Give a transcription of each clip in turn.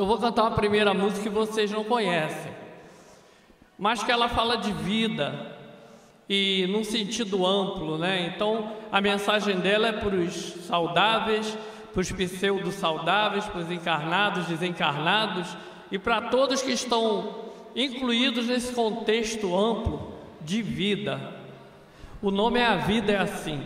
Eu vou cantar uma primeira música que vocês não conhecem, mas que ela fala de vida e num sentido amplo, né? Então a mensagem dela é para os saudáveis, para os pseudo-saudáveis, para os encarnados, desencarnados e para todos que estão incluídos nesse contexto amplo de vida. O nome é A Vida é Assim.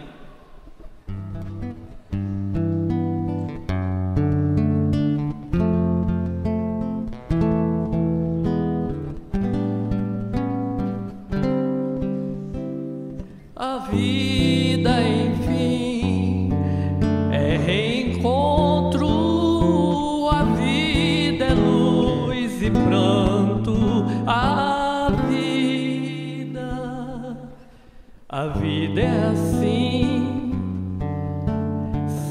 A vida é assim,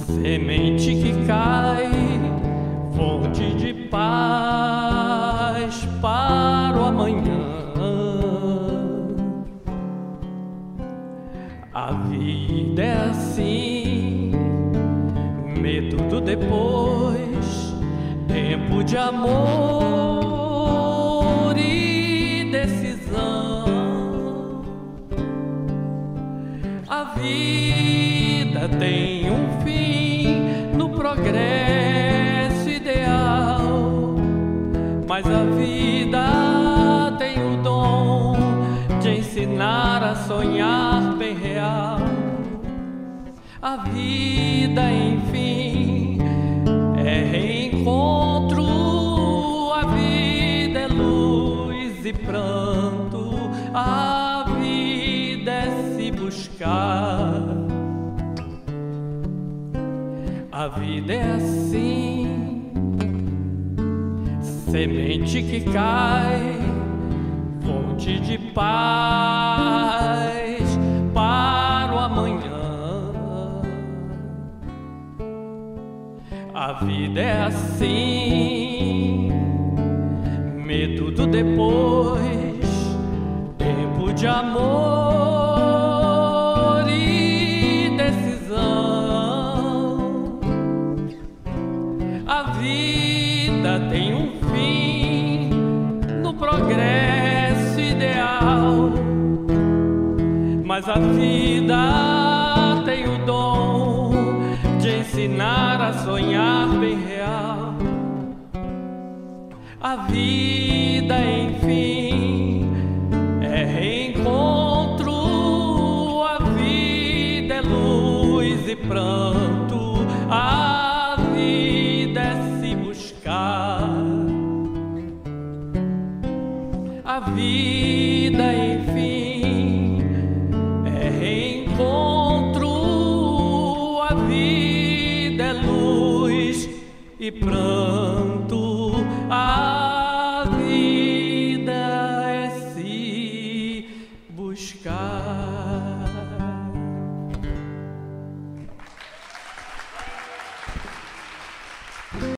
semente que cai, fonte de paz para o amanhã. A vida é assim, medo do depois, tempo de amor. Vida tem um fim no progresso ideal, mas a vida tem o dom de ensinar a sonhar bem real. A vida, enfim, é reencontro, a vida é luz e pranto. A vida se buscar. A vida é assim, semente que cai, fonte de paz para o amanhã. A vida é assim, medo do depois, tempo de amor. Tem um fim no progresso ideal, mas a vida tem o dom de ensinar a sonhar bem real. A vida, enfim, é reencontro, a vida é luz e pranto. A vida, enfim, é reencontro. A vida é luz e pranto.